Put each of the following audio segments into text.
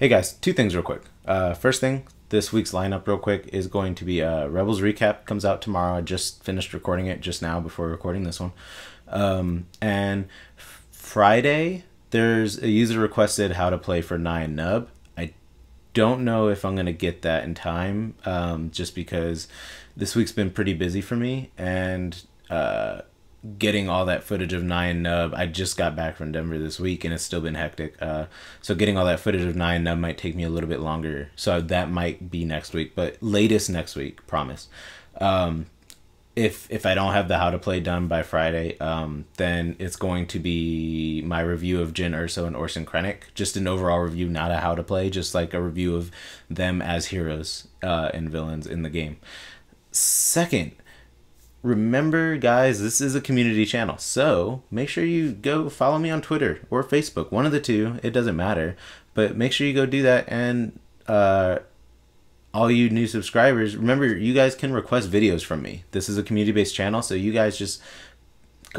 Hey guys, two things real quick. Uh, first thing, this week's lineup real quick is going to be uh, Rebels recap comes out tomorrow. I just finished recording it just now before recording this one. Um, and Friday there's a user requested how to play for Nien Nunb. I don't know if I'm gonna get that in time, um, just because this week's been pretty busy for me and uh, getting all that footage of Nien Nunb. I just got back from Denver this week and it's still been hectic. Uh, so getting all that footage of Nien Nunb might take me a little bit longer. So that might be next week, but latest next week, promise. Um, if if I don't have the how to play done by Friday, um, then it's going to be my review of Jyn Erso and Orson Krennic. Just an overall review, not a how to play, just like a review of them as heroes uh, and villains in the game. Second, remember guys this is a community channel. So make sure you go follow me on twitter or facebook one of the two it doesn't matter. But make sure you go do that and uh, all you new subscribers remember you guys can request videos from me. This is a community based channel so you guys just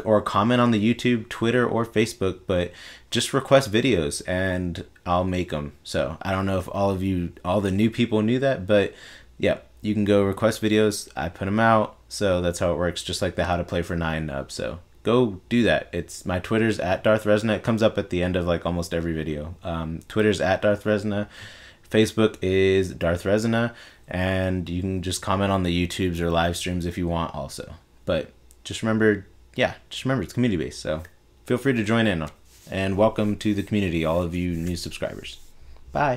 or comment on the youtube twitter or facebook but just request videos and i'll make them so i don't know if all of you all the new people knew that but yeah you can go request videos i put them out so that's how it works, just like the how to play for Nien Nunb. So go do that. It's my Twitter's at Darth Resona. It comes up at the end of like almost every video. Um, Twitter's at Darth Resona. Facebook is Darth Resona, and you can just comment on the YouTubes or live streams if you want also. But just remember, yeah, just remember it's community based. So feel free to join in and welcome to the community, all of you new subscribers. Bye.